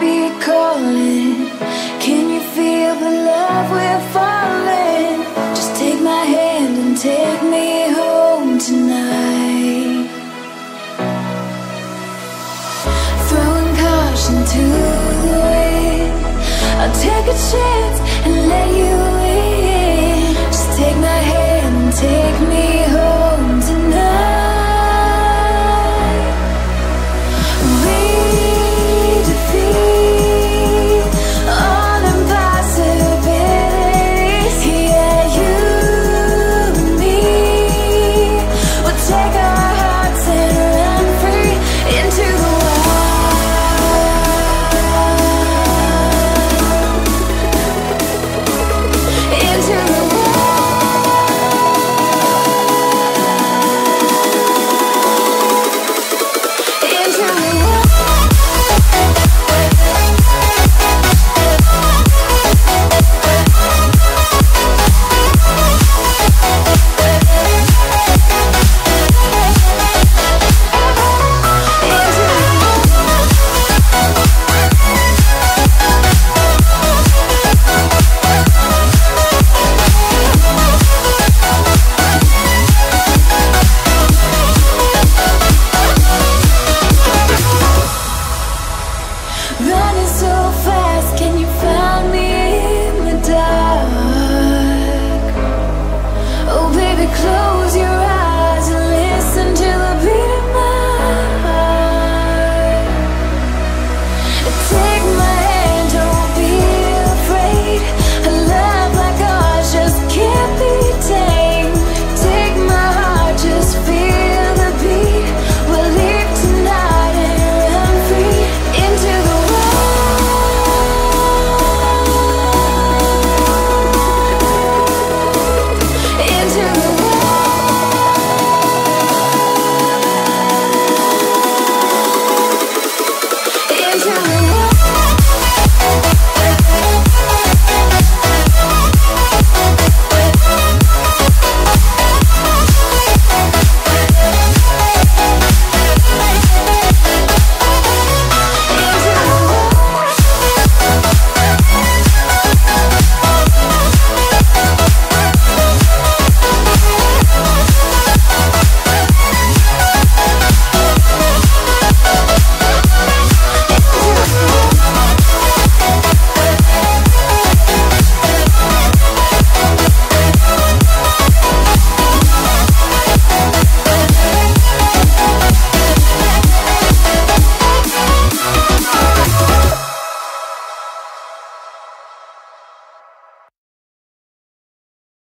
be calling. Can you feel the love we're falling? Just take my hand and take me home tonight. Throwing caution to the wind. I'll take a chance and let you.